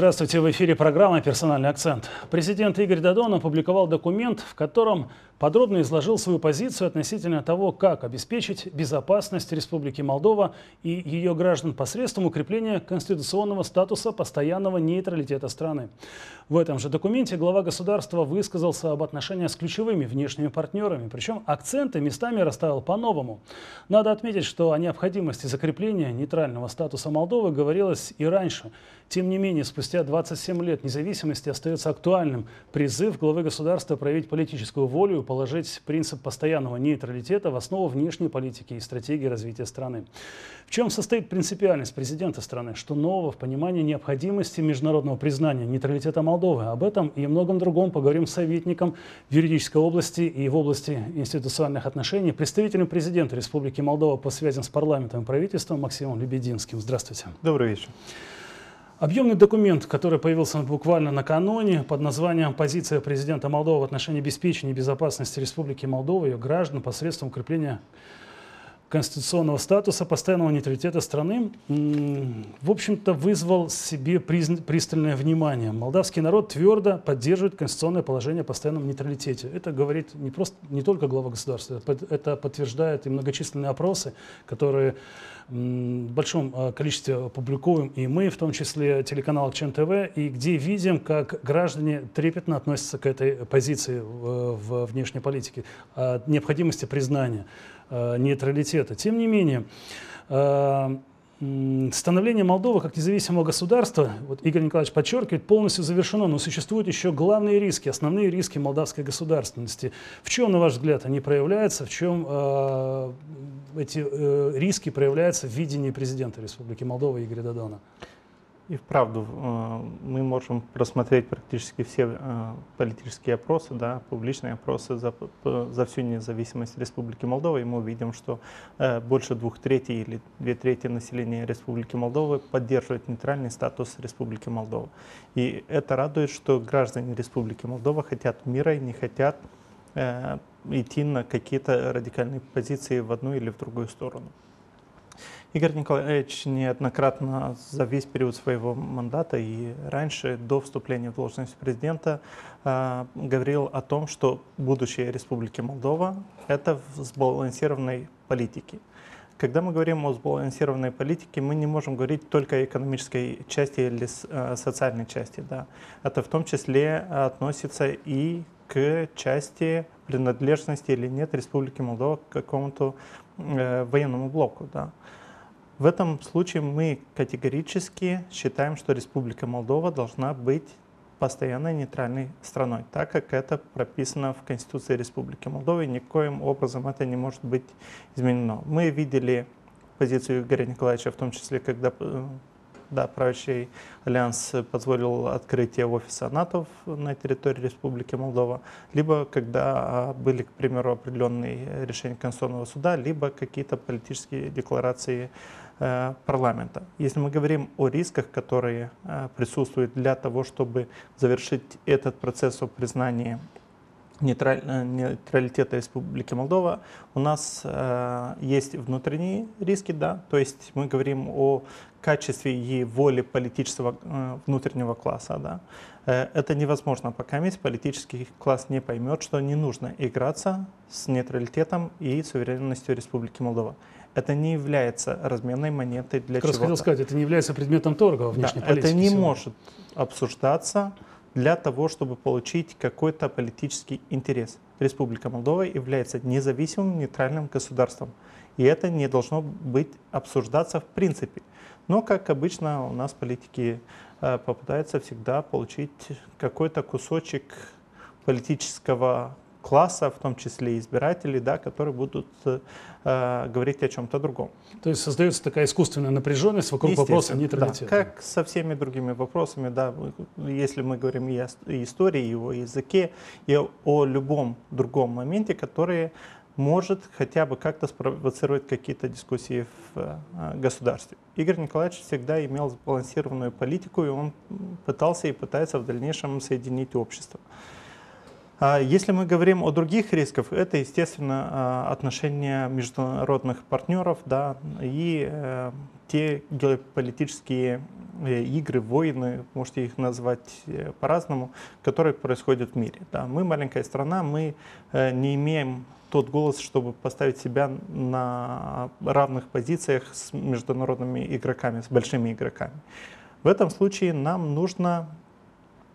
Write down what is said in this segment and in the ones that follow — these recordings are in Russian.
Здравствуйте, в эфире программа «Персональный акцент». Президент Игорь Дадон опубликовал документ, в котором подробно изложил свою позицию относительно того, как обеспечить безопасность Республики Молдова и ее граждан посредством укрепления конституционного статуса постоянного нейтралитета страны. В этом же документе глава государства высказался об отношениях с ключевыми внешними партнерами, причем акценты местами расставил по-новому. Надо отметить, что о необходимости закрепления нейтрального статуса Молдовы говорилось и раньше. Тем не менее, спустя 27 лет независимости остается актуальным призыв главы государства проявить политическую волю положить принцип постоянного нейтралитета в основу внешней политики и стратегии развития страны. В чем состоит принципиальность президента страны? Что нового в понимании необходимости международного признания нейтралитета Молдовы? Об этом и многом другом поговорим с советником в юридической области и в области институциональных отношений, представителем президента Республики Молдова по связям с парламентом и правительством Максимом Лебединским. Здравствуйте. Добрый вечер. Объемный документ, который появился буквально накануне под названием «Позиция президента Молдовы в отношении обеспечения безопасности Республики Молдова и ее граждан посредством укрепления конституционного статуса постоянного нейтралитета страны, в общем-то, вызвал себе пристальное внимание. Молдавский народ твердо поддерживает конституционное положение о постоянном нейтралитете. Это говорит не, просто, не только глава государства, это подтверждает и многочисленные опросы, которые в большом а, количестве опубликовываем и мы, в том числе телеканал ЧН ТВ, и где видим, как граждане трепетно относятся к этой позиции в, в внешней политике, необходимости признания. Э, нейтралитета. Тем не менее, э, становление Молдовы как независимого государства, вот Игорь Николаевич подчеркивает, полностью завершено, но существуют еще главные риски, основные риски молдавской государственности. В чем, на ваш взгляд, они проявляются, в чем э, эти э, риски проявляются в видении президента Республики Молдова Игоря Додона? И вправду э, мы можем просмотреть практически все э, политические опросы, да, публичные опросы за, за всю независимость Республики Молдова, и мы увидим, что э, больше двух третей или две трети населения Республики Молдовы поддерживает нейтральный статус Республики Молдова. И это радует, что граждане Республики Молдова хотят мира и не хотят идти на какие-то радикальные позиции в одну или в другую сторону. Игорь Николаевич неоднократно за весь период своего мандата и раньше, до вступления в должность президента, э, говорил о том, что будущее Республики Молдова – это в сбалансированной политике. Когда мы говорим о сбалансированной политике, мы не можем говорить только о экономической части или э, социальной части. Да. Это в том числе относится и к части принадлежности или нет Республики Молдова к какому-то э, военному блоку. Да. В этом случае мы категорически считаем, что Республика Молдова должна быть постоянно нейтральной страной, так как это прописано в Конституции Республики Молдова, и никоим образом это не может быть изменено. Мы видели позицию Игоря Николаевича, в том числе, когда э, да, правящий альянс позволил открытие офиса НАТО на территории Республики Молдова, либо когда а, были, к примеру, определенные решения Конституционного суда, либо какие-то политические декларации парламента. Если мы говорим о рисках, которые э, присутствуют для того, чтобы завершить этот процесс о признании нейтралитета Республики Молдова, у нас э, есть внутренние риски, да, то есть мы говорим о качестве и воле политического э, внутреннего класса, да. Э, это невозможно, пока весь политический класс не поймет, что не нужно играться с нейтралитетом и суверенностью Республики Молдова. Это не является разменной монетой для чего-то. хотел сказать, это не является предметом торга во внешней да, политике. Это не сегодня. может обсуждаться для того, чтобы получить какой-то политический интерес. Республика Молдова является независимым нейтральным государством. И это не должно быть обсуждаться в принципе. Но, как обычно, у нас политики э, попытаются всегда получить какой-то кусочек политического класса, в том числе избирателей, да, которые будут э, говорить о чем-то другом. То есть создается такая искусственная напряженность вокруг вопроса нейтралитета. Да, как со всеми другими вопросами, да, если мы говорим и о истории, и о языке, и о любом другом моменте, который может хотя бы как-то спровоцировать какие-то дискуссии в э, государстве. Игорь Николаевич всегда имел сбалансированную политику, и он пытался и пытается в дальнейшем соединить общество. А если мы говорим о других рисках, это, естественно, а, отношения международных партнеров да, и э, те геополитические э, игры, войны, можете их назвать э, по-разному, которые происходят в мире. Да. Мы маленькая страна, мы не имеем тот голос, чтобы поставить себя на равных позициях с международными игроками, с большими игроками. В этом случае нам нужно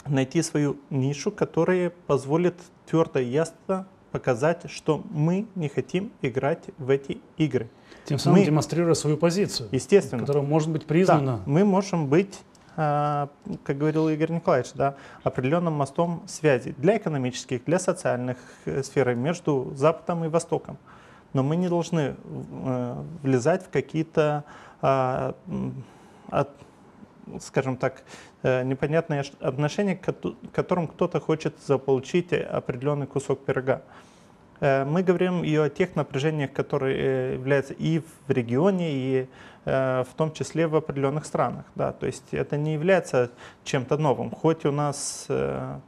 найти свою нишу, которая позволит твердо и ясно показать, что мы не хотим играть в эти игры. Тем самым мы, демонстрируя свою позицию, естественно, которая может быть признана. Да, мы можем быть, а, как говорил Игорь Николаевич, да, определенным мостом связи для экономических, для социальных э, сфер между Западом и Востоком. Но мы не должны э, влезать в какие-то а, скажем так, э, непонятные отношения, к которым кто-то хочет заполучить определенный кусок пирога. Э, мы говорим и о тех напряжениях, которые э, являются и в регионе, и в том числе в определенных странах. Да, то есть это не является чем-то новым. Хоть у нас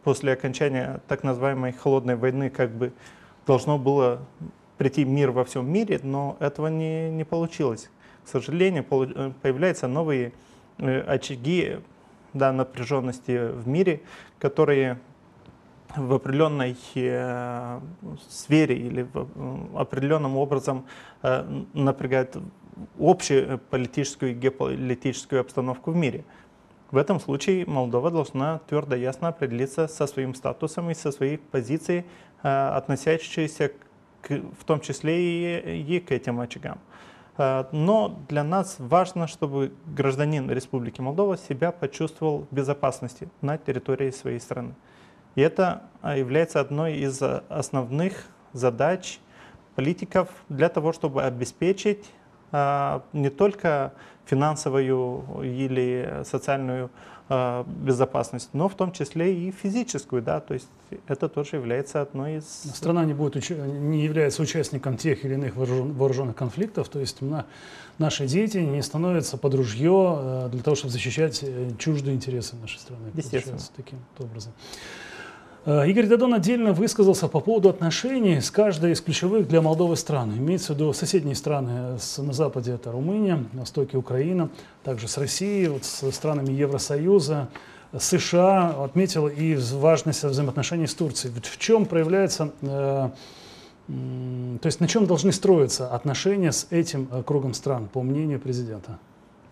после окончания так называемой холодной войны как бы должно было прийти мир во всем мире, но этого не, не получилось. К сожалению, появляются новые Э, очаги да, напряженности в мире, которые в определенной э, сфере или в, э, определенным образом э, напрягают общую политическую и геополитическую обстановку в мире. В этом случае Молдова должна твердо и ясно определиться со своим статусом и со своей позицией, э, относящейся к, в том числе и, и к этим очагам. Э, но для нас важно, чтобы гражданин Республики Молдова себя почувствовал в безопасности на территории своей страны. И это э, является одной из основных задач политиков для того, чтобы обеспечить э, не только финансовую или социальную безопасность, но в том числе и физическую, да, то есть это тоже является одной из... Страна не, будет, не является участником тех или иных вооруженных конфликтов, то есть на, наши дети не становятся под ружье а, для того, чтобы защищать э, чуждые интересы нашей страны. Естественно. Таким образом. Э, Игорь Дадон отдельно высказался по поводу отношений с каждой из ключевых для Молдовы стран. Имеется в виду соседние страны с, на западе это Румыния, на востоке Украина, также с Россией, вот с странами Евросоюза, США отметил и важность взаимоотношений с Турцией. В чем проявляется, э, то есть на чем должны строиться отношения с этим э, кругом стран, по мнению президента?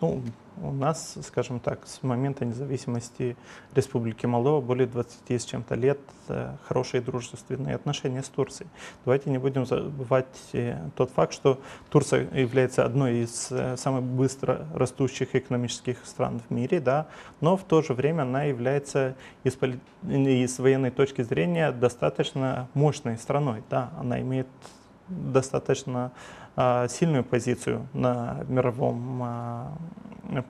Ну, у нас, скажем так, с момента независимости Республики Молдова более 20 с чем-то лет э, хорошие дружественные отношения с Турцией. Давайте не будем забывать э, тот факт, что Турция является одной из э, самых быстро растущих экономических стран в мире, да, но в то же время она является из, поли... из военной точки зрения достаточно мощной страной. Да, она имеет достаточно сильную позицию на мировом а,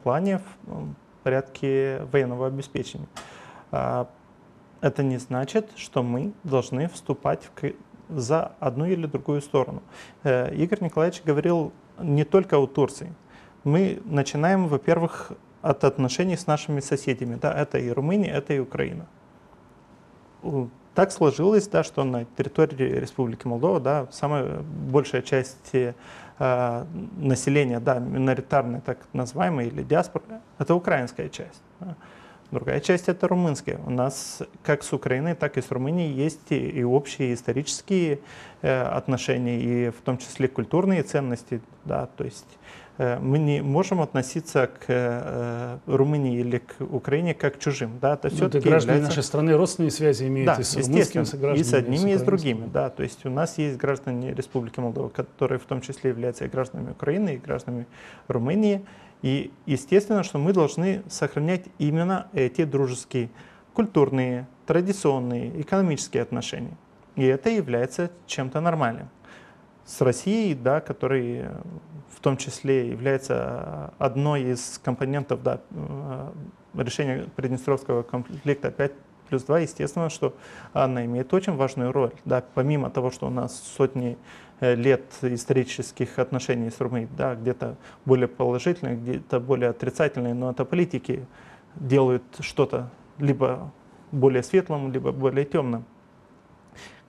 плане в порядке военного обеспечения. А, это не значит, что мы должны вступать за одну или другую сторону. Э, Игорь Николаевич говорил не только о Турции. Мы начинаем, во-первых, от отношений с нашими соседями. Да, это и Румыния, это и Украина так сложилось, да, что на территории Республики Молдова да, самая большая часть э, населения, да, миноритарная так называемая или диаспора, это украинская часть. Да. Другая часть это румынская. У нас как с Украиной, так и с Румынией есть и общие исторические э, отношения, и в том числе культурные ценности. Да, то есть мы не можем относиться к э, Румынии или к Украине как к чужим. Да, это все-таки ну, граждане является... нашей страны родственные связи имеют да, и с румынскими гражданами. И с одними, и с, другими. Да, то есть у нас есть граждане Республики Молдова, которые в том числе являются и гражданами Украины, и гражданами Румынии. И естественно, что мы должны сохранять именно эти дружеские, культурные, традиционные, экономические отношения. И это является чем-то нормальным. С Россией, да, который том числе является одной из компонентов да, э, решения Приднестровского конфликта 5 плюс 2, естественно, что она имеет очень важную роль. Да, помимо того, что у нас сотни э, лет исторических отношений с Румынией, да, где-то более положительные, где-то более отрицательные, но это политики делают что-то либо более светлым, либо более темным.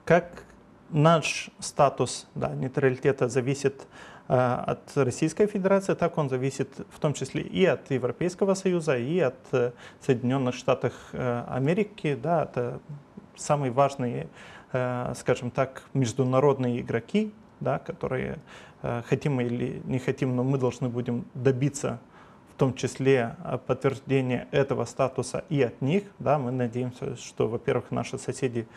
как наш статус да, нейтралитета зависит Э, от Российской Федерации, так он зависит в том числе и от Европейского Союза, и от э, Соединенных Штатов э, Америки. Да, это самые важные, скажем так, международные игроки, да, которые хотим или не хотим, но мы должны будем добиться в том числе подтверждения этого статуса и от них. Да, мы надеемся, что, во-первых, наши соседи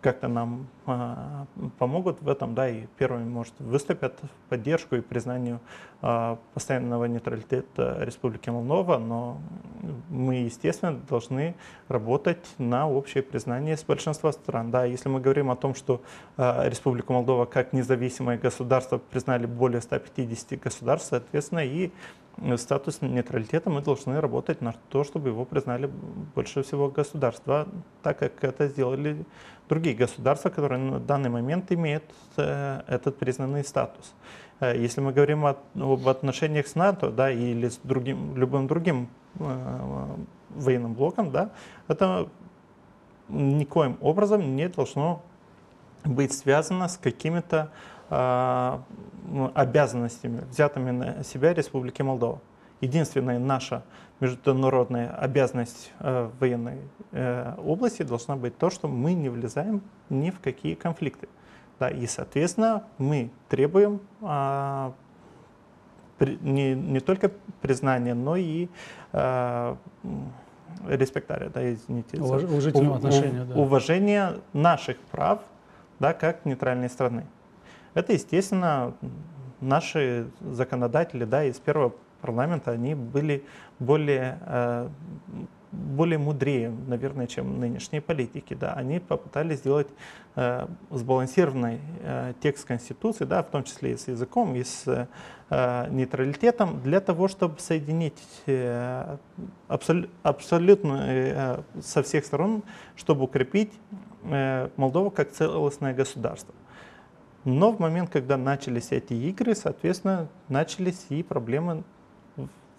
как-то нам а, помогут в этом, да, и первыми, может, выступят в поддержку и признанию а, постоянного нейтралитета Республики Молдова, но мы, естественно, должны работать на общее признание с большинства стран. Да, если мы говорим о том, что а, Республика Молдова как независимое государство признали более 150 государств, соответственно, и статус нейтралитета мы должны работать на то, чтобы его признали больше всего государства, так как это сделали другие государства, которые на данный момент имеют э, этот признанный статус. Э, если мы говорим о, об отношениях с НАТО да, или с другим, любым другим э, военным блоком, да, это никоим образом не должно быть связано с какими-то обязанностями, взятыми на себя Республики Молдова. Единственная наша международная обязанность э, военной э, области должна быть то, что мы не влезаем ни в какие конфликты. Да, и, соответственно, мы требуем а, не, не только признания, но и а, респектария, да, извините. Уваж, уважительного отношения, да. Уважение наших прав, да, как нейтральной страны. Это, естественно, наши законодатели, да, из первого парламента, они были более, э, более мудрее, наверное, чем нынешние политики. Да. Они попытались сделать э, сбалансированный э, текст Конституции, да, в том числе и с языком, и с нейтралитетом, для того, чтобы соединить абсолютно со всех сторон, чтобы укрепить Молдову как целостное государство. Но в момент, когда начались эти игры, соответственно, начались и проблемы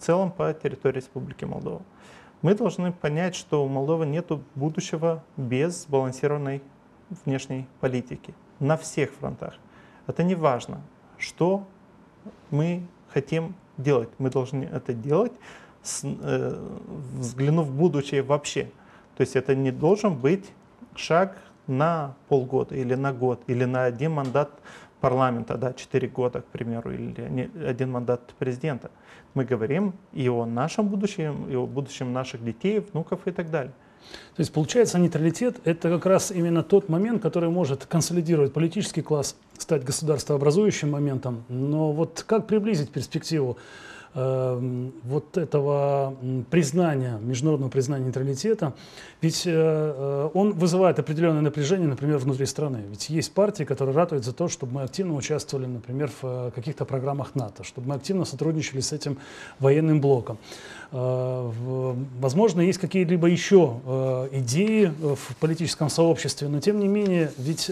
в целом по территории Республики Молдова. Мы должны понять, что у Молдовы нет будущего без сбалансированной внешней политики на всех фронтах. Это не важно, что мы хотим делать. Мы должны это делать, э, взглянув в будущее вообще. То есть это не должен быть шаг на полгода или на год, или на один мандат парламента, да, 4 года, к примеру, или один мандат президента. Мы говорим и о нашем будущем, и о будущем наших детей, внуков и так далее. То есть получается нейтралитет – это как раз именно тот момент, который может консолидировать политический класс, стать государствообразующим моментом. Но вот как приблизить перспективу вот этого признания, международного признания нейтралитета, ведь э, э, он вызывает определенное напряжение, например, внутри страны. Ведь есть партии, которые ратуют за то, чтобы мы активно участвовали, например, в э, каких-то программах НАТО, чтобы мы активно сотрудничали с этим военным блоком. Возможно, есть какие-либо еще идеи в политическом сообществе, но тем не менее, ведь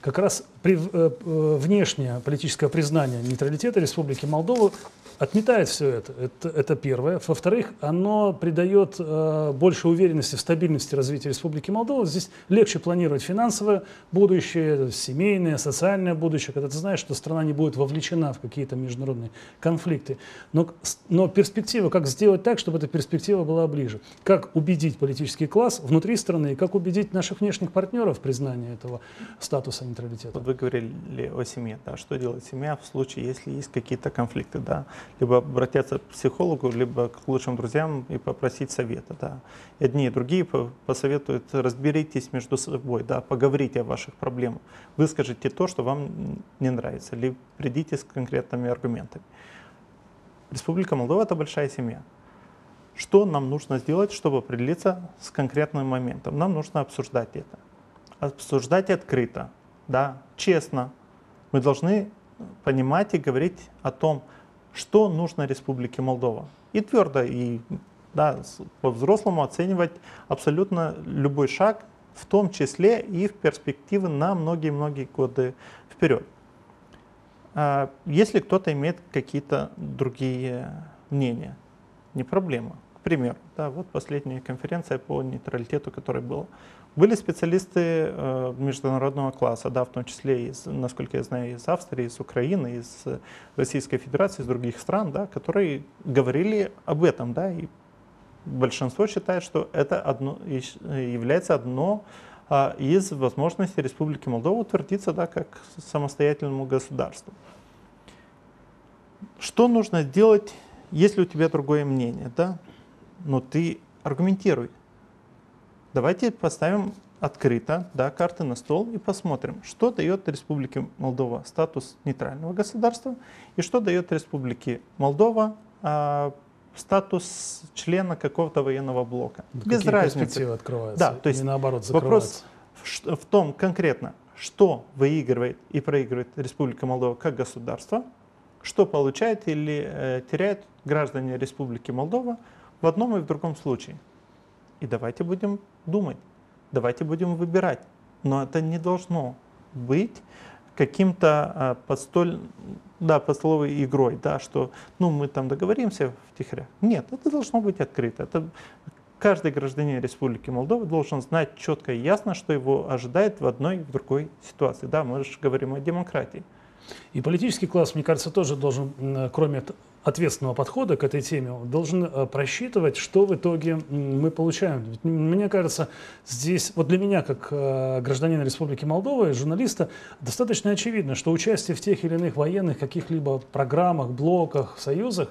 как раз при, внешнее политическое признание нейтралитета Республики Молдова отметает все это. Это, это первое. Во-вторых, оно придает э, больше уверенности в стабильности развития Республики Молдова. Здесь легче планировать финансовое будущее, семейное, социальное будущее, когда ты знаешь, что страна не будет вовлечена в какие-то международные конфликты. Но, но перспектива, как сделать так, чтобы эта перспектива была ближе. Как убедить политический класс внутри страны, и как убедить наших внешних партнеров в признании этого статуса нейтралитета. Вот вы говорили о семье. Да? Что делать семья в случае, если есть какие-то конфликты? Да? Либо обратиться к психологу, либо к лучшим друзьям и попросить совета. Да. И одни и другие посоветуют, разберитесь между собой, да, поговорите о ваших проблемах, выскажите то, что вам не нравится, или придите с конкретными аргументами. Республика Молдова – это большая семья. Что нам нужно сделать, чтобы определиться с конкретным моментом? Нам нужно обсуждать это. Обсуждать открыто, да, честно. Мы должны понимать и говорить о том, что нужно Республике Молдова. И твердо, и да, по-взрослому оценивать абсолютно любой шаг, в том числе и в перспективы на многие-многие годы вперед. А если кто-то имеет какие-то другие мнения, не проблема. К примеру, да, вот последняя конференция по нейтралитету, которая была Были специалисты э, международного класса, да, в том числе, из, насколько я знаю, из Австрии, из Украины, из Российской Федерации, из других стран, да, которые говорили об этом, да, и большинство считает, что это одно, является одно а, из возможностей Республики Молдова утвердиться да, как самостоятельному государству. Что нужно сделать, если у тебя другое мнение? Да? Но ты аргументируй. Давайте поставим открыто да, карты на стол и посмотрим, что дает Республике Молдова статус нейтрального государства и что дает Республике Молдова а, статус члена какого-то военного блока. Да Без разницы. открываются, да, то есть наоборот закрываются. Вопрос в том конкретно, что выигрывает и проигрывает Республика Молдова как государство, что получает или э, теряет граждане Республики Молдова в одном и в другом случае. И давайте будем думать, давайте будем выбирать. Но это не должно быть каким-то э, подстоль, да, подстоловой игрой, да, что ну, мы там договоримся втихаря. Нет, это должно быть открыто. Это каждый гражданин Республики Молдова должен знать четко и ясно, что его ожидает в одной и в другой ситуации. Да, мы же говорим о демократии. И политический класс, мне кажется, тоже должен, кроме ответственного подхода к этой теме, должен э, просчитывать, что в итоге мы получаем. Ведь, мне кажется, здесь, вот для меня, как э, гражданина Республики Молдова и журналиста, достаточно очевидно, что участие в тех или иных военных каких-либо программах, блоках, союзах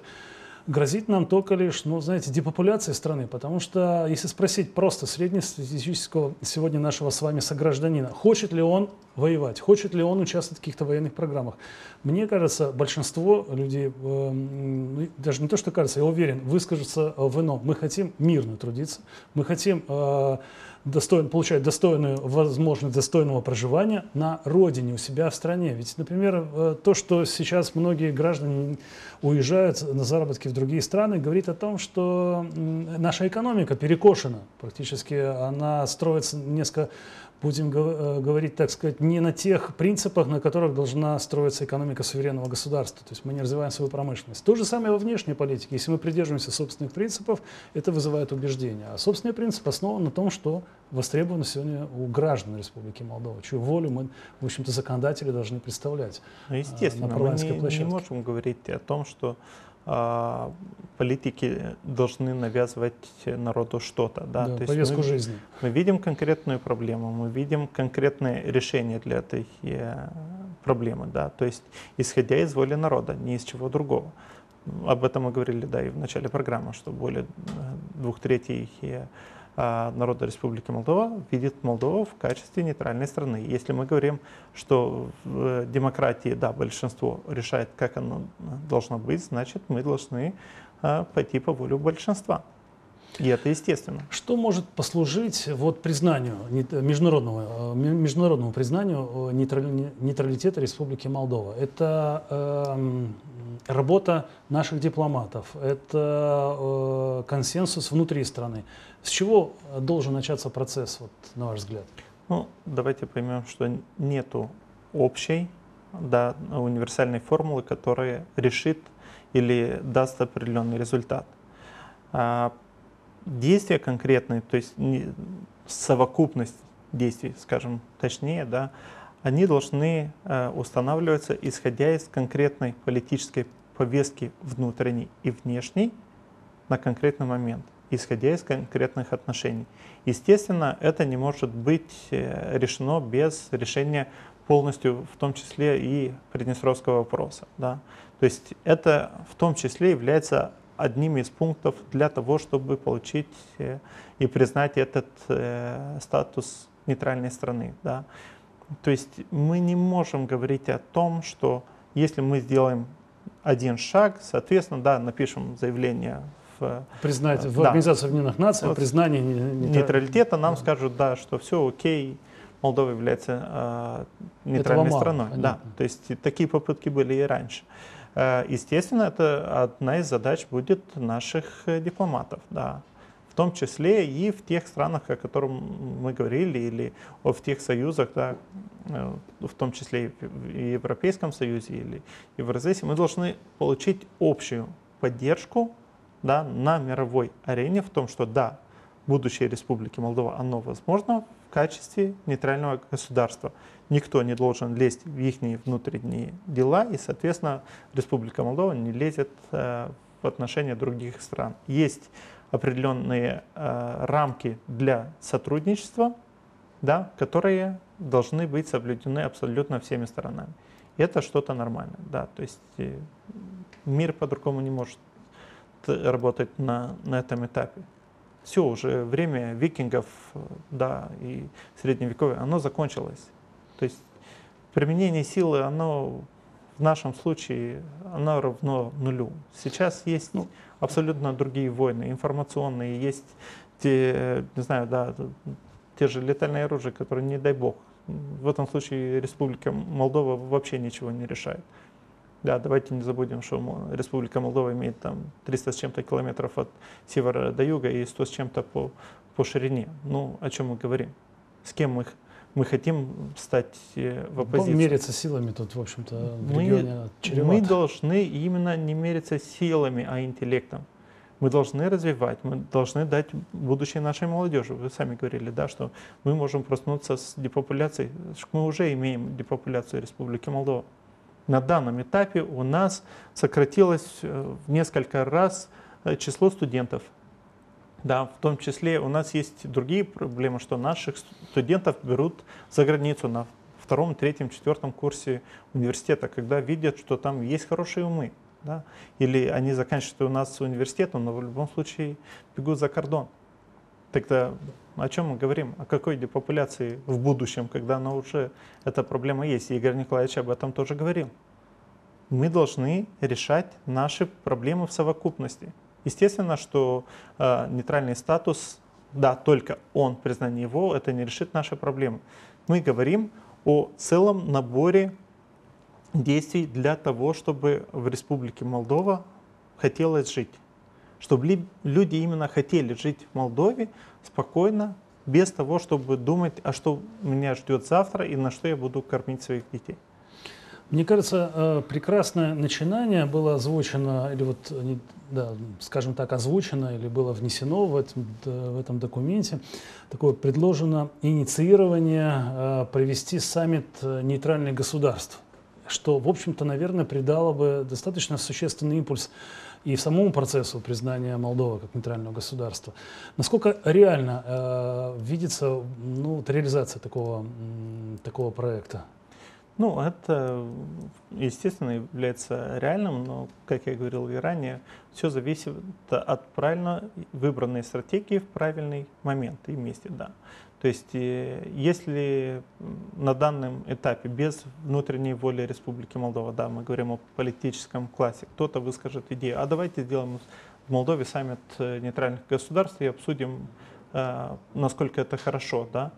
грозит нам только лишь, ну, знаете, депопуляцией страны. Потому что, если спросить просто среднестатистического сегодня нашего с вами согражданина, хочет ли он воевать, хочет ли он участвовать в каких-то военных программах, мне кажется, большинство людей, э, даже не то, что кажется, я уверен, выскажутся в ином. Мы хотим мирно трудиться, мы хотим э, достоин, получать достойную возможность достойного проживания на родине, у себя в стране. Ведь, например, э, то, что сейчас многие граждане уезжают на заработки в другие страны, говорит о том, что наша экономика перекошена. Практически она строится несколько будем э, говорить, так сказать, не на тех принципах, на которых должна строиться экономика суверенного государства. То есть мы не развиваем свою промышленность. То же самое во внешней политике. Если мы придерживаемся собственных принципов, это вызывает убеждение. А собственный принцип основан на том, что востребовано сегодня у граждан Республики Молдова, чью волю мы, в общем-то, законодатели должны представлять. Ну, естественно, на мы не, не можем говорить о том, что а, политики должны навязывать народу что-то. Да? Да, То повестку мы, жизни. Мы видим конкретную проблему, мы видим конкретное решение для этой э, проблемы. Да? То есть исходя из воли народа, ни из чего другого. Об этом мы говорили да, и в начале программы, что более э, двух третей а, народа Республики Молдова видит Молдову в качестве нейтральной страны. Если мы говорим, что в демократии, да, большинство решает, как оно должно быть, значит, мы должны а, пойти по воле большинства. И это естественно. Что может послужить вот признанию международного, международному признанию нейтралитета Республики Молдова? Это э, работа наших дипломатов, это э, консенсус внутри страны. С чего должен начаться процесс, вот, на ваш взгляд? Ну, давайте поймем, что нету общей, да, универсальной формулы, которая решит или даст определенный результат. А действия конкретные, то есть совокупность действий, скажем точнее, да, они должны э, устанавливаться исходя из конкретной политической повестки внутренней и внешней на конкретный момент, исходя из конкретных отношений. Естественно, это не может быть э, решено без решения полностью, в том числе и Приднестровского вопроса. Да? То есть это в том числе является одним из пунктов для того, чтобы получить э, и признать этот э, статус нейтральной страны. Да? То есть мы не можем говорить о том, что если мы сделаем один шаг, соответственно, да, напишем заявление Признать в да, Организации Объединенных Наций вот, признание нейтралитета, нам да. скажут, да, что все окей, Молдова является э, нейтральной мало, страной. Понятно. Да, то есть такие попытки были и раньше. Э, естественно, это одна из задач будет наших э, дипломатов, да, в том числе и в тех странах, о которых мы говорили, или в тех союзах, да, э, в том числе и в Европейском Союзе или и в РЗС, мы должны получить общую поддержку да, на мировой арене в том, что да, будущее Республики Молдова, оно возможно в качестве нейтрального государства. Никто не должен лезть в их внутренние дела, и, соответственно, Республика Молдова не лезет э, в отношения других стран. Есть определенные э, рамки для сотрудничества, да, которые должны быть соблюдены абсолютно всеми сторонами. И это что-то нормальное. Да, то есть э, мир по-другому не может работать на, на этом этапе. Все, уже время викингов да, и средневековья, оно закончилось. То есть применение силы, оно в нашем случае, оно равно нулю. Сейчас есть ну, абсолютно другие войны, информационные, есть те, не знаю, да, те же летальные оружия, которые, не дай бог, в этом случае Республика Молдова вообще ничего не решает. Да, давайте не забудем, что Республика Молдова имеет там 300 с чем-то километров от севера до юга и 100 с чем-то по, по ширине. Ну, о чем мы говорим? С кем мы, мы хотим стать э, в оппозиции? Мериться силами тут, в общем-то, в мы, регионе Мы должны именно не мериться силами, а интеллектом. Мы должны развивать, мы должны дать будущее нашей молодежи. Вы сами говорили, да, что мы можем проснуться с депопуляцией. Мы уже имеем депопуляцию Республики Молдова на данном этапе у нас сократилось э, в несколько раз э, число студентов. Да, в том числе у нас есть другие проблемы, что наших студентов берут за границу на втором, третьем, четвертом курсе университета, когда видят, что там есть хорошие умы. Да? Или они заканчивают у нас университет, но в любом случае бегут за кордон. Тогда о чем мы говорим? О какой депопуляции в будущем, когда она уже, эта проблема есть? Игорь Николаевич об этом тоже говорил. Мы должны решать наши проблемы в совокупности. Естественно, что э, нейтральный статус, да, только он, признание его, это не решит наши проблемы. Мы говорим о целом наборе действий для того, чтобы в Республике Молдова хотелось жить чтобы люди именно хотели жить в Молдове спокойно, без того, чтобы думать, а что меня ждет завтра и на что я буду кормить своих детей. Мне кажется, э, прекрасное начинание было озвучено, или вот, да, скажем так, озвучено, или было внесено в этом, в этом документе. Такое предложено инициирование э, провести саммит э, нейтральных государств, что, в общем-то, наверное, придало бы достаточно существенный импульс и самому процессу признания Молдовы как нейтрального государства. Насколько реально э, видится ну, вот реализация такого, такого проекта? Ну, это, естественно, является реальным, но, как я говорил и ранее, все зависит от правильно выбранной стратегии в правильный момент и месте, да. То есть, э, если на данном этапе без внутренней воли Республики Молдова, да, мы говорим о политическом классе, кто-то выскажет идею, а давайте сделаем в Молдове саммит э, нейтральных государств и обсудим, э, насколько это хорошо, да.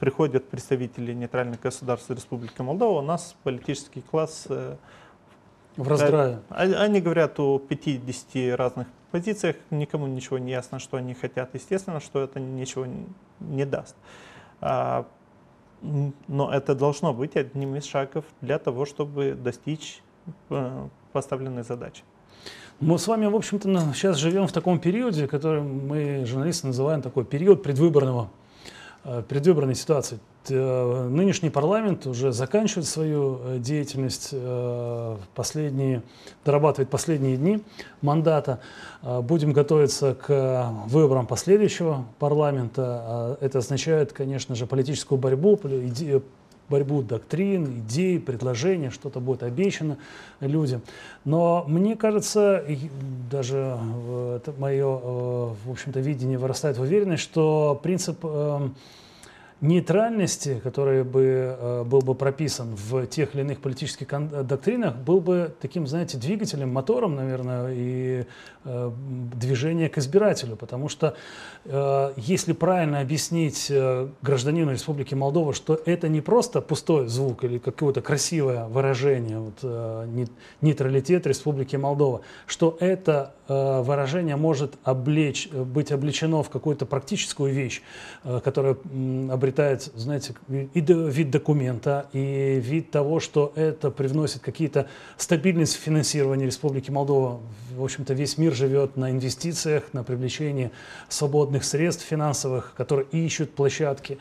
Приходят представители нейтральных государств Республики Молдова, у нас политический класс в раздрае. Они говорят о 50 разных позициях, никому ничего не ясно, что они хотят. Естественно, что это ничего не даст. А, но это должно быть одним из шагов для того, чтобы достичь э, поставленной задачи. Мы с вами, в общем-то, сейчас живем в таком периоде, который мы, журналисты, называем такой период предвыборного, предвыборной ситуации. Э, нынешний парламент уже заканчивает свою э, деятельность, э, последние, дорабатывает последние дни мандата. Будем готовиться к выборам последующего парламента. Это означает, конечно же, политическую борьбу, борьбу доктрин, идей, предложений, что-то будет обещано людям. Но мне кажется, даже это мое, в общем-то, видение вырастает в уверенность, что принцип нейтральности, который бы э, был бы прописан в тех или иных политических доктринах, был бы таким, знаете, двигателем, мотором, наверное, и э, движение к избирателю. Потому что э, если правильно объяснить э, гражданину Республики Молдова, что это не просто пустой звук или какое-то красивое выражение, вот, э, нейтралитет Республики Молдова, что это э, выражение может облечь, быть облечено в какую-то практическую вещь, э, которая обретает приобретает, знаете, и вид документа, и вид того, что это привносит какие-то стабильность в финансировании Республики Молдова. В общем-то, весь мир живет на инвестициях, на привлечении свободных средств финансовых, которые ищут площадки.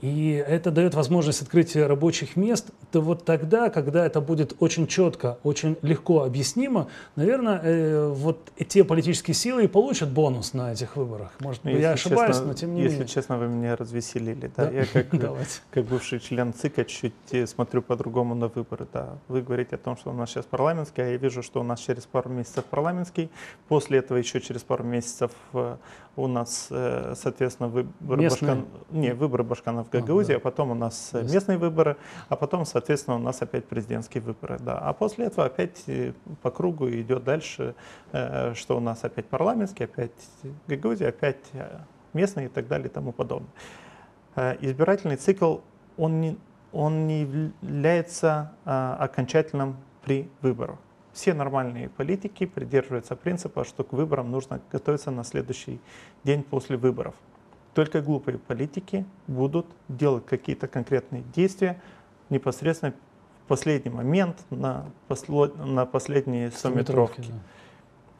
И это дает возможность открытия рабочих мест. То вот тогда, когда это будет очень четко, очень легко объяснимо, наверное, э, вот те политические силы и получат бонус на этих выборах. Может, ну, я ошибаюсь, честно, но тем не если менее. Если честно, вы меня развеселили. Да? Да? Я как, как бывший член ЦИКа чуть э, смотрю по-другому на выборы. Да. Вы говорите о том, что у нас сейчас парламентский, а я вижу, что у нас через пару месяцев парламентский. После этого еще через пару месяцев э, у нас, э, соответственно, выборы, Башкан... Не, выборы Башкана в Гагаузии, а, да. а потом у нас местные выборы, а потом, соответственно, у нас опять президентские выборы. Да. А после этого опять э, по кругу идет дальше, э, что у нас опять парламентский, опять Гагаузия, опять местные и так далее и тому подобное. Избирательный цикл, он не, он не является окончательным при выборах. Все нормальные политики придерживаются принципа, что к выборам нужно готовиться на следующий день после выборов. Только глупые политики будут делать какие-то конкретные действия непосредственно в последний момент, на, посло, на последние 100 метровки. Да.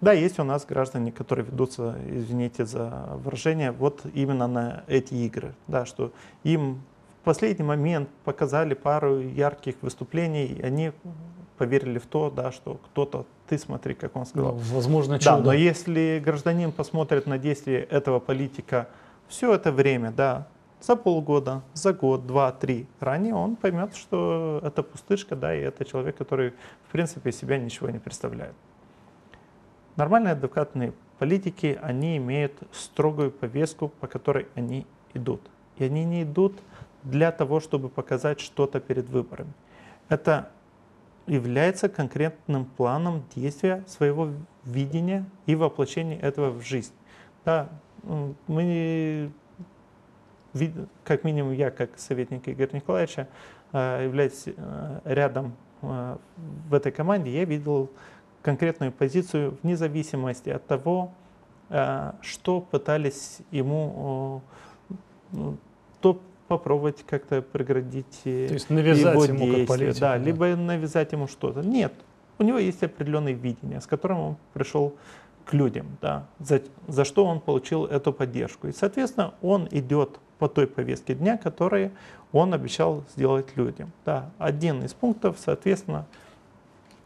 да, есть у нас граждане, которые ведутся, извините за выражение, вот именно на эти игры. Да, что им в последний момент показали пару ярких выступлений, и они поверили в то, да, что кто-то, ты смотри, как он сказал. Ну, возможно, чудо. Да, но если гражданин посмотрит на действия этого политика все это время, да, за полгода, за год, два, три ранее, он поймет, что это пустышка, да, и это человек, который, в принципе, себя ничего не представляет. Нормальные адвокатные политики, они имеют строгую повестку, по которой они идут. И они не идут для того, чтобы показать что-то перед выборами. Это является конкретным планом действия своего видения и воплощения этого в жизнь. Да, мы, как минимум я, как советник Игоря Николаевича, э, являюсь э, рядом э, в этой команде, я видел конкретную позицию вне зависимости от того, что пытались ему, то попробовать как-то преградить То есть навязать его ему действия, как политику, да, да, либо навязать ему что-то. Нет, у него есть определенное видение, с которым он пришел к людям, да, за, за что он получил эту поддержку. И, соответственно, он идет по той повестке дня, которую он обещал сделать людям. Да. Один из пунктов, соответственно,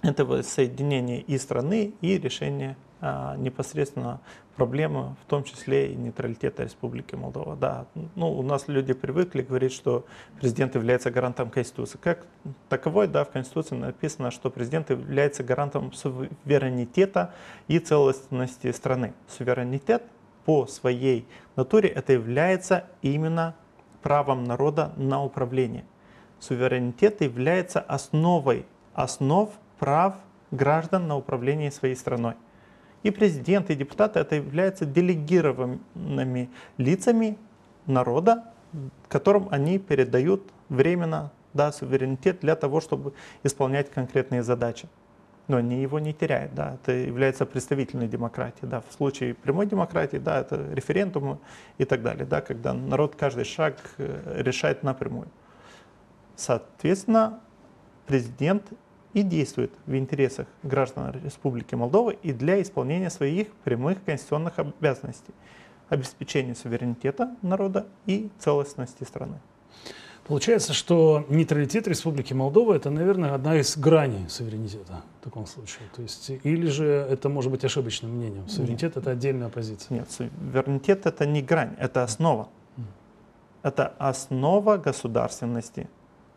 это соединение и страны, и решение а, непосредственно проблемы, в том числе и нейтралитета Республики Молдова. Да, ну, у нас люди привыкли говорить, что президент является гарантом Конституции. Как таковой, да, в Конституции написано, что президент является гарантом суверенитета и целостности страны. Суверенитет по своей натуре это является именно правом народа на управление. Суверенитет является основой основ прав граждан на управление своей страной. И президент, и депутаты это являются делегированными лицами народа, которым они передают временно да, суверенитет для того, чтобы исполнять конкретные задачи. Но они его не теряют, да, это является представительной демократией, да, в случае прямой демократии, да, это референдумы и так далее, да, когда народ каждый шаг э, решает напрямую. Соответственно, президент и действует в интересах граждан Республики Молдова и для исполнения своих прямых конституционных обязанностей, обеспечения суверенитета народа и целостности страны. Получается, что нейтралитет Республики Молдова – это, наверное, одна из граней суверенитета в таком случае. То есть, или же это может быть ошибочным мнением? Суверенитет – это отдельная позиция. Нет, суверенитет – это не грань, это основа. Это основа государственности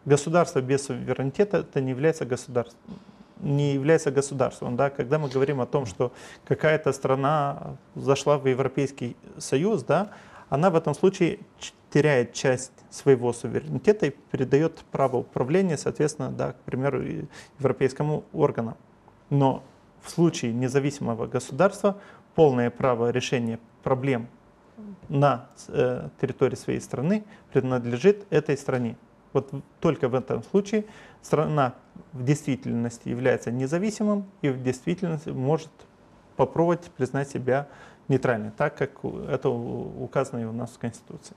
государство без суверенитета это не является государством не является государством. Да? Когда мы говорим о том, что какая-то страна зашла в Европейский Союз, да, она в этом случае теряет часть своего суверенитета и передает право управления, соответственно, да, к примеру, европейскому органу. Но в случае независимого государства полное право решения проблем на э, территории своей страны принадлежит этой стране. Вот только в этом случае страна в действительности является независимым и в действительности может попробовать признать себя нейтральной, так как это указано и у нас в Конституции.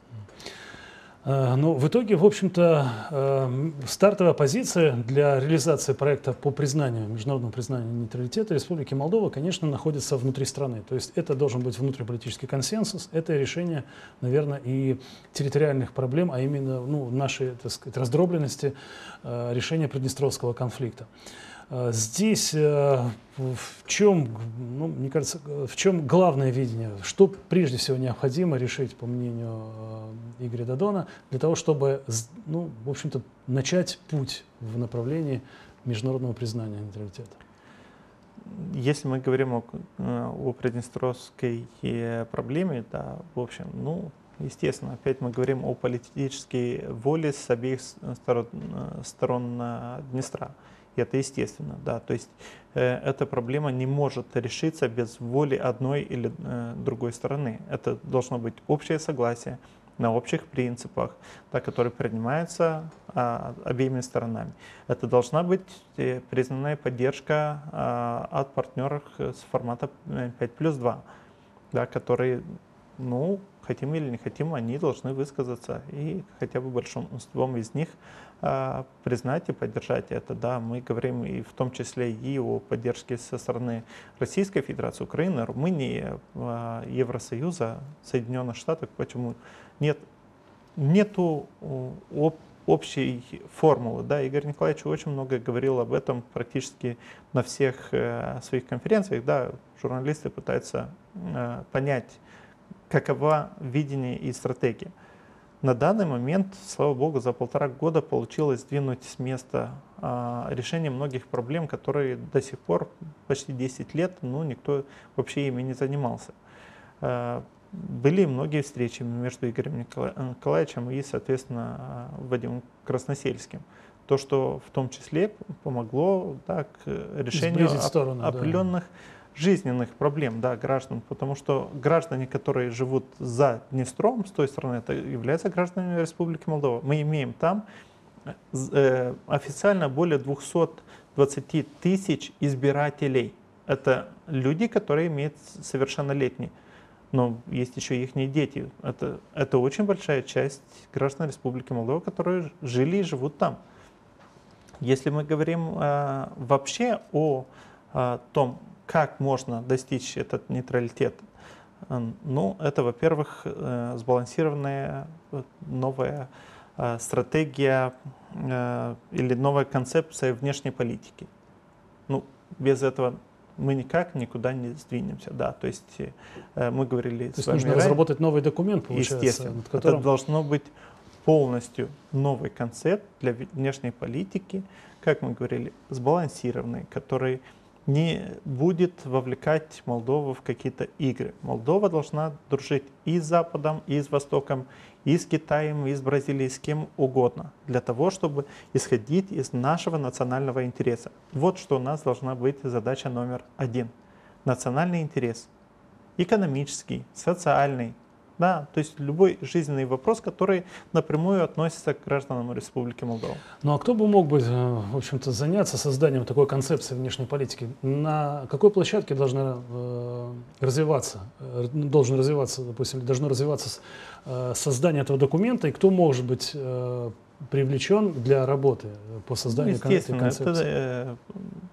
Э, ну, в итоге, в общем-то, э, стартовая позиция для реализации проекта по признанию, международному признанию нейтралитета Республики Молдова, конечно, находится внутри страны. То есть это должен быть внутриполитический консенсус, это решение, наверное, и территориальных проблем, а именно ну, нашей так сказать, раздробленности, э, решения Приднестровского конфликта. А, здесь э, в чем, ну, мне кажется, в чем главное видение? Что прежде всего необходимо решить, по мнению э, Игоря Дадона, для того, чтобы, ну, в общем-то, начать путь в направлении международного признания нейтралитета? Если мы говорим о, э, о Приднестровской проблеме, да, в общем, ну, естественно, опять мы говорим о политической воле с обеих сторон, сторон Днестра. Это естественно, да. То есть э, эта проблема не может решиться без воли одной или э, другой стороны. Это должно быть общее согласие на общих принципах, да, которые принимаются а, обеими сторонами. Это должна быть э, признанная поддержка а, от партнеров с формата 5 плюс 2, да, которые, ну, хотим или не хотим, они должны высказаться и хотя бы большинством из них признать и поддержать это. Да, мы говорим и в том числе и о поддержке со стороны Российской Федерации, Украины, Румынии, а, Евросоюза, Соединенных Штатов. Почему нет нету общей формулы. Да, Игорь Николаевич очень много говорил об этом практически на всех э, своих конференциях. Да, журналисты пытаются э, понять, какова видение и стратегия. На данный момент, слава богу, за полтора года получилось сдвинуть с места а, решение многих проблем, которые до сих пор, почти 10 лет, ну, никто вообще ими не занимался. А, были многие встречи между Игорем Николаевичем и, соответственно, Вадимом Красносельским. То, что в том числе помогло да, к решению сторону, определенных да жизненных проблем да, граждан, потому что граждане, которые живут за Днестром, с той стороны, это являются гражданами Республики Молдова. Мы имеем там э, официально более 220 тысяч избирателей. Это люди, которые имеют совершеннолетние. Но есть еще их дети. Это, это очень большая часть граждан Республики Молдова, которые жили и живут там. Если мы говорим э, вообще о, о том, как можно достичь этот нейтралитет? Ну, это, во-первых, э, сбалансированная э, новая э, стратегия или новая концепция внешней политики. Ну, без этого мы никак никуда не сдвинемся, да, то есть мы говорили то с есть вами нужно ранее, разработать новый документ, получается, естественно, над которым... это должно быть полностью новый концепт для внешней политики, как мы говорили, сбалансированный, который не будет вовлекать Молдову в какие-то игры. Молдова должна дружить и с Западом, и с Востоком, и с Китаем, и с Бразилией, с кем угодно, для того, чтобы исходить из нашего национального интереса. Вот что у нас должна быть задача номер один. Национальный интерес. Экономический, социальный, да, то есть любой жизненный вопрос, который напрямую относится к гражданам Республики Молдова. Ну а кто бы мог бы, э, в общем-то, заняться созданием такой концепции внешней политики? На какой площадке должна э, развиваться, э, должен развиваться, допустим, должно развиваться э, создание этого документа, и кто может быть э, привлечен для работы по созданию ну, этой концепции? Это,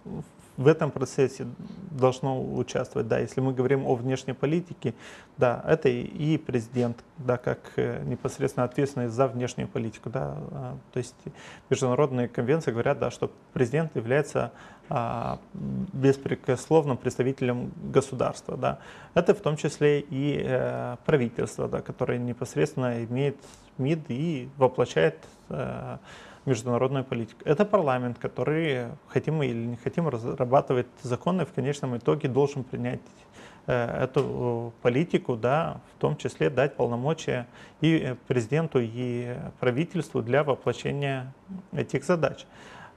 э, в этом процессе должно участвовать, да, если мы говорим о внешней политике, да, это и президент, да, как э, непосредственно ответственный за внешнюю политику, да, а, то есть международные конвенции говорят, да, что президент является а, беспрекословным представителем государства, да, это в том числе и э, правительство, да, которое непосредственно имеет МИД и воплощает э, международную политику. Это парламент, который, хотим мы или не хотим, разрабатывать законы, в конечном итоге должен принять э, эту политику, да, в том числе дать полномочия и президенту, и правительству для воплощения этих задач.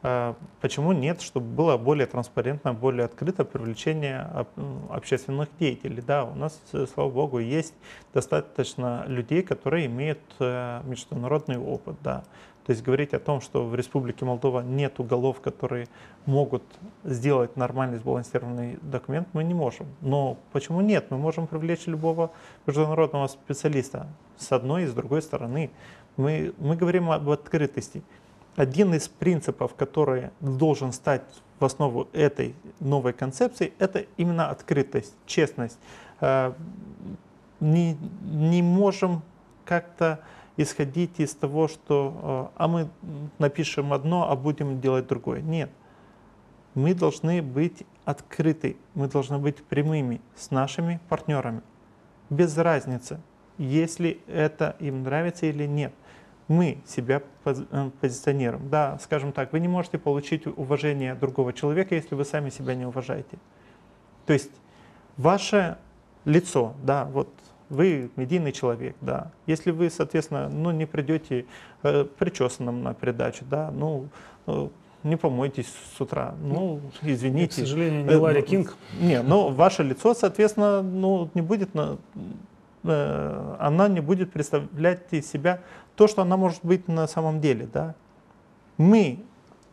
Э, почему нет, чтобы было более транспарентно, более открыто привлечение общественных деятелей? Да, у нас, слава богу, есть достаточно людей, которые имеют э, международный опыт. Да. То есть говорить о том, что в Республике Молдова нет уголов, которые могут сделать нормальный сбалансированный документ, мы не можем. Но почему нет? Мы можем привлечь любого международного специалиста с одной и с другой стороны. Мы, мы говорим об открытости. Один из принципов, который должен стать в основу этой новой концепции, это именно открытость, честность. Э, не, не можем как-то исходить из того, что э, а мы напишем одно, а будем делать другое. Нет. Мы должны быть открыты, мы должны быть прямыми с нашими партнерами. Без разницы, если это им нравится или нет. Мы себя э, позиционируем. Да, скажем так, вы не можете получить уважение другого человека, если вы сами себя не уважаете. То есть ваше лицо, да, вот вы медийный человек, да. Если вы, соответственно, ну, не придете э, причесанным на передачу, да, ну, э, не помойтесь с утра. Ну, извините. к сожалению, не Ларри э, Кинг. Не, но ваше лицо, соответственно, ну, не будет, на, э, она не будет представлять из себя то, что она может быть на самом деле, да. Мы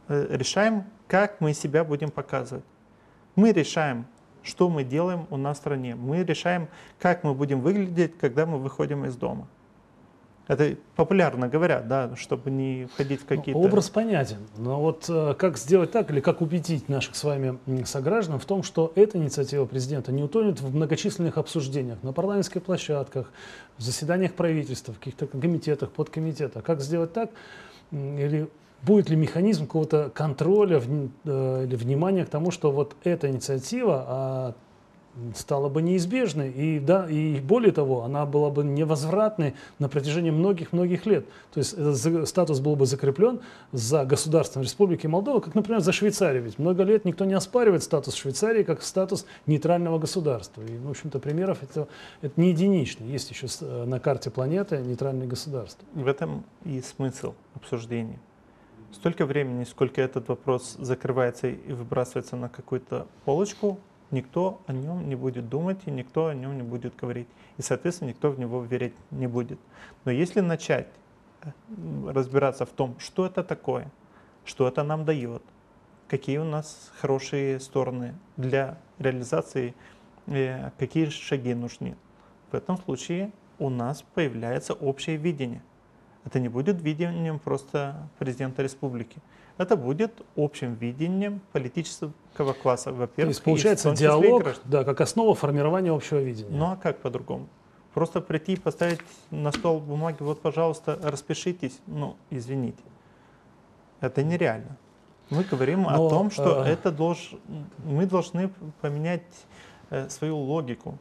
э, решаем, как мы себя будем показывать. Мы решаем, что мы делаем у нас в стране. Мы решаем, как мы будем выглядеть, когда мы выходим из дома. Это популярно говорят, да, чтобы не входить в ну, какие-то... Образ понятен, но вот э, как сделать так или как убедить наших с вами сограждан в том, что эта инициатива президента не утонет в многочисленных обсуждениях на парламентских площадках, в заседаниях правительства, в каких-то комитетах, подкомитетах. Как сделать так, или будет ли механизм какого-то контроля э, или внимания к тому, что вот эта инициатива а стала бы неизбежной. И, да, и более того, она была бы невозвратной на протяжении многих-многих лет. То есть этот статус был бы закреплен за государством Республики Молдова, как, например, за Швейцарию. Ведь много лет никто не оспаривает статус Швейцарии как статус нейтрального государства. И, в общем-то, примеров это, это не единично. Есть еще э, на карте планеты нейтральные государства. В этом и смысл обсуждения. Столько времени, сколько этот вопрос закрывается и выбрасывается на какую-то полочку, никто о нем не будет думать и никто о нем не будет говорить. И, соответственно, никто в него верить не будет. Но если начать э, разбираться в том, что это такое, что это нам дает, какие у нас хорошие стороны для реализации, э, какие шаги нужны, в этом случае у нас появляется общее видение. Это не будет видением просто президента республики это будет общим видением политического класса, во-первых. То есть получается диалог, да, как основа формирования общего видения. Ну а как по-другому? Просто прийти и поставить на стол бумаги, вот, пожалуйста, распишитесь. Ну, извините. Это нереально. Мы говорим Но, о том, что э... это долж... мы должны поменять э, свою логику.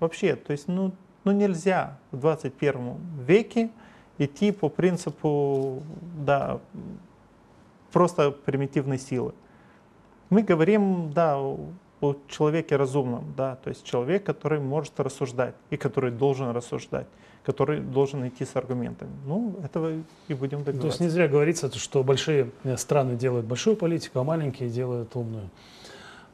Вообще, то есть, ну, ну нельзя в 21 веке идти по принципу, да, просто примитивной силы. Мы говорим, да, о человеке разумном, да, то есть человек, который может рассуждать и который должен рассуждать, который должен идти с аргументами. Ну, этого и будем добиваться. То есть не зря говорится, что большие страны делают большую политику, а маленькие делают умную.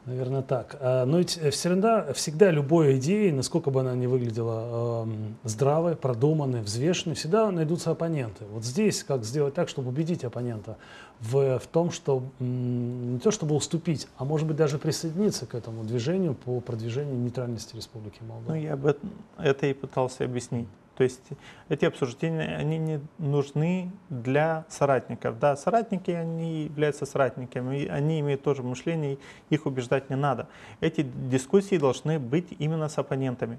Наверное, так. А, но ведь всегда, всегда любой идеи, насколько бы она ни выглядела э, здравой, продуманной, взвешенной, всегда найдутся оппоненты. Вот здесь как сделать так, чтобы убедить оппонента в, в том, что не то чтобы уступить, а может быть даже присоединиться к этому движению по продвижению нейтральности Республики Молдова. Ну, я бы это и пытался объяснить. То есть эти обсуждения, они не нужны для соратников. Да, соратники, они являются соратниками, они имеют тоже мышление, их убеждать не надо. Эти дискуссии должны быть именно с оппонентами.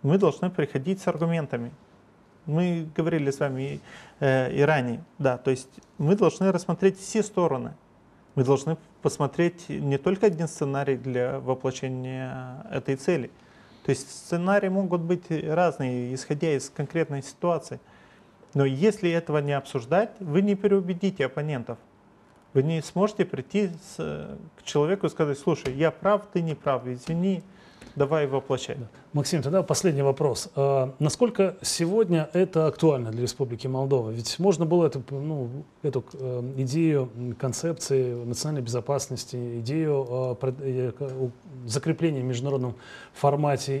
Мы должны приходить с аргументами. Мы говорили с вами э, и ранее, да, то есть мы должны рассмотреть все стороны. Мы должны посмотреть не только один сценарий для воплощения этой цели – то есть сценарии могут быть разные, исходя из конкретной ситуации. Но если этого не обсуждать, вы не переубедите оппонентов. Вы не сможете прийти с, к человеку и сказать, слушай, я прав, ты не прав, извини, давай воплощать. Максим, тогда последний вопрос. А, насколько сегодня это актуально для Республики Молдова? Ведь можно было эту, ну, эту э, идею концепции национальной безопасности, идею э, э, закрепления в международном формате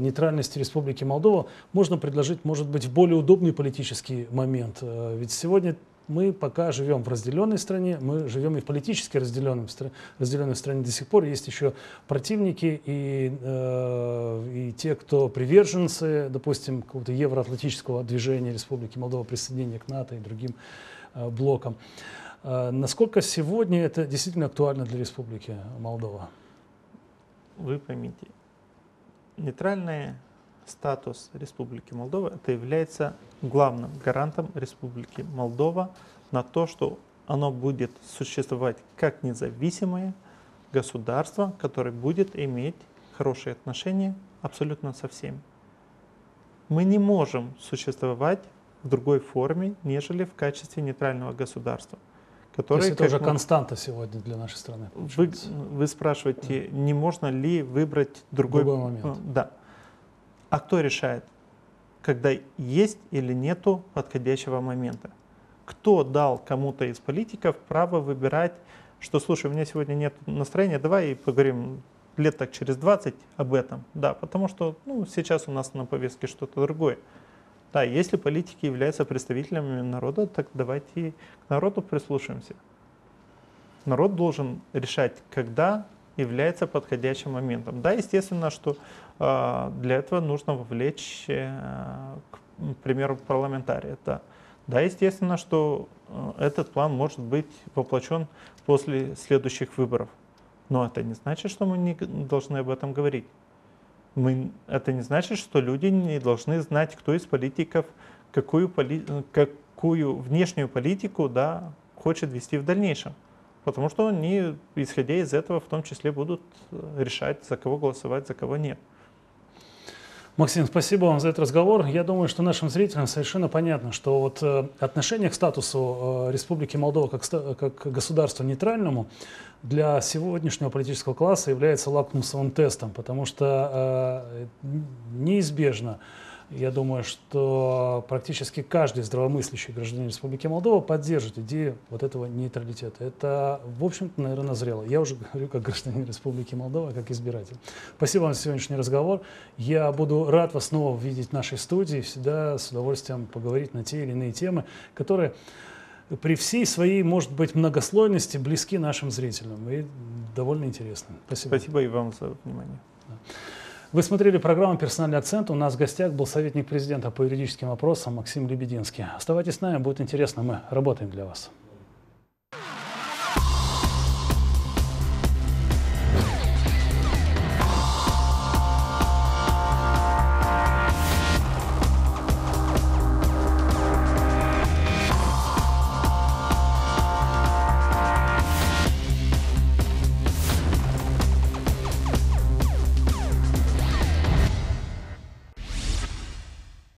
нейтральности Республики Молдова можно предложить, может быть, в более удобный политический момент. Ведь сегодня мы пока живем в разделенной стране, мы живем и в политически разделенной, разделенной стране до сих пор. Есть еще противники и, э, и те, кто приверженцы, допустим, какого-то евроатлантического движения Республики Молдова, присоединения к НАТО и другим э, блокам. Э, насколько сегодня это действительно актуально для Республики Молдова? Вы поймите, нейтральный статус Республики Молдова это является главным гарантом Республики Молдова на то, что оно будет существовать как независимое государство, которое будет иметь хорошие отношения абсолютно со всеми. Мы не можем существовать в другой форме, нежели в качестве нейтрального государства. Который, То это уже мы... константа сегодня для нашей страны. Вы, вы спрашиваете, не можно ли выбрать другой, другой момент? Да. А кто решает, когда есть или нету подходящего момента? Кто дал кому-то из политиков право выбирать, что, слушай, у меня сегодня нет настроения, давай поговорим лет так через 20 об этом. Да, потому что ну, сейчас у нас на повестке что-то другое. Да, если политики являются представителями народа, так давайте к народу прислушаемся. Народ должен решать, когда является подходящим моментом. Да, естественно, что для этого нужно вовлечь, э, к примеру, парламентария. Да. да, естественно, что э, этот план может быть воплощен после следующих выборов. Но это не значит, что мы не должны об этом говорить. Мы, это не значит, что люди не должны знать, кто из политиков какую, поли, какую внешнюю политику да, хочет вести в дальнейшем. Потому что они, исходя из этого, в том числе будут э, решать, за кого голосовать, за кого нет. Максим, спасибо вам за этот разговор. Я думаю, что нашим зрителям совершенно понятно, что вот э, отношение к статусу э, Республики Молдова как, как государству нейтральному для сегодняшнего политического класса является лакмусовым тестом, потому что неизбежно я думаю, что практически каждый здравомыслящий гражданин Республики Молдова поддержит идею вот этого нейтралитета. Это, в общем-то, наверное, назрело. Я уже говорю как гражданин Республики Молдова, как избиратель. Спасибо вам за сегодняшний разговор. Я буду рад вас снова видеть в нашей студии. Всегда с удовольствием поговорить на те или иные темы, которые при всей своей, может быть, многослойности близки нашим зрителям и довольно интересны. Спасибо. Спасибо и вам за внимание. Вы смотрели программу «Персональный акцент». У нас в гостях был советник президента по юридическим вопросам Максим Лебединский. Оставайтесь с нами, будет интересно. Мы работаем для вас.